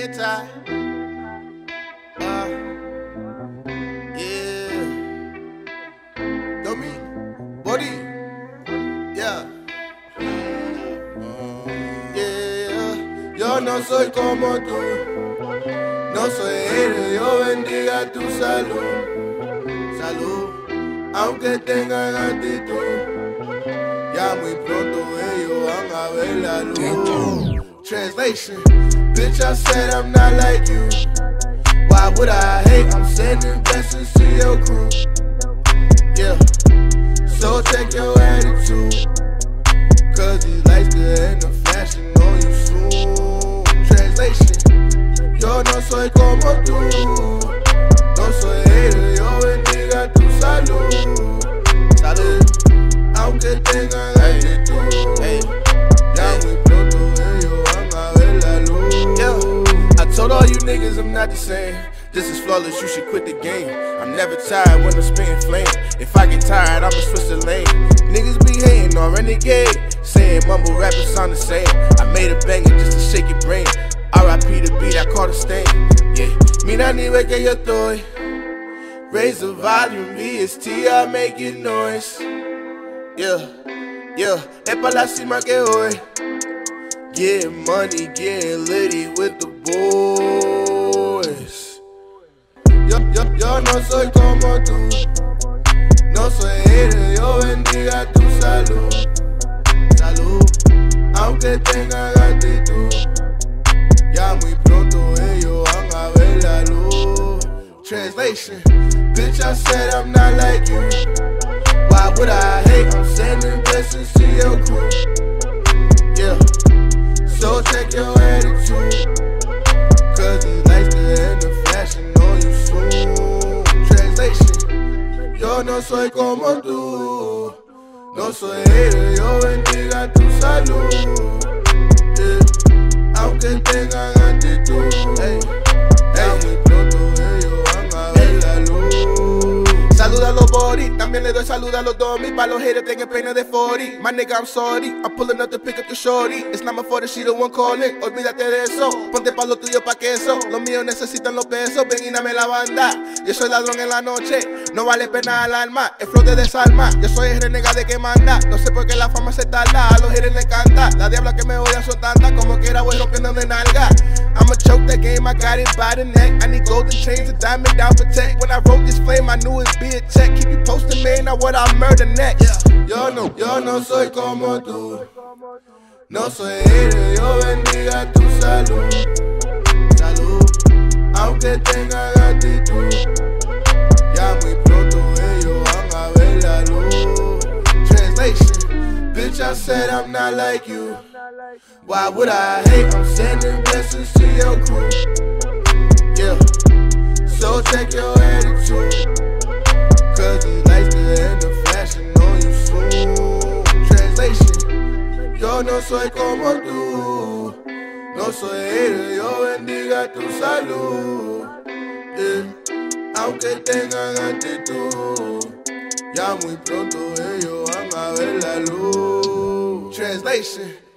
Uh, yeah. Body. Yeah. Yeah. Yo no soy como tú. No soy héroe, yo bendiga tu salud. Salud, aunque tengan actitud. Ya muy pronto ellos van a ver la luz. Translation, bitch, I said I'm not like you. Why would I hate? I'm sending blessings to your crew. Yeah, so check your attitude. Cause these lights good and the flashing on you soon. Translation, yo no soy como tú. Not same. This is flawless, you should quit the game. I'm never tired when I'm spitting flame. If I get tired, I'ma switch the lane. Niggas be hating on renegade, saying mumble rappers sound the same. I made a banger just to shake your brain. RIP the beat, I caught a stain. Yeah, mira ni ve que yo toy. Raise the volume, VST, I make it noise. Yeah, yeah, es pa' la cima que voy. Get money, get litty with the boys. Yo, yo, no soy como tú. No soy hater, yo bendiga tu salud. Salud, aunque tengan actitud. Ya muy pronto ellos van a ver la luz. Translation, bitch, I said I'm not like you. Why would I hate? I'm sending blessings to your crew. Soon. Translation, yo no soy como tú. No soy hater, yo bendiga también le doy salud a los dummies. Pa' los haters tengan pena de 40. My nigga, I'm sorry. I'm pulling up to pick up your shorty. It's not my fault she the one calling. Olvídate de eso. Ponte pa' lo tuyo pa' que eso. Los míos necesitan los pesos. Ven y dame la banda. Yo soy ladrón en la noche. No vale pena al alma. El flow de desalma. Yo soy el renegade que manda. No sé por qué la fama se tarda. A los haters les encanta. La diabla que me odia son tantas. Como quiera voy rompiendo de nalga. Choke that game, I got it by the neck. I need golden chains and diamond down protect. When I wrote this flame, I knew it'd be a check. Keep you posted, man, now what I murder next. Yo no, yo no soy como tú. No soy hater, yo bendiga tu salud. Salud, aunque tengan actitud. Bitch, I said I'm not like you. Why would I hate? I'm sending blessings to your crew. Yeah, so check your attitude. Cause these lights good and the flashing on you soon. Translation, yo no soy como tú. No soy hater, yo bendiga tu salud. Yeah. Aunque tengan actitud, ya muy pronto ellos van a ver la luz. Translation.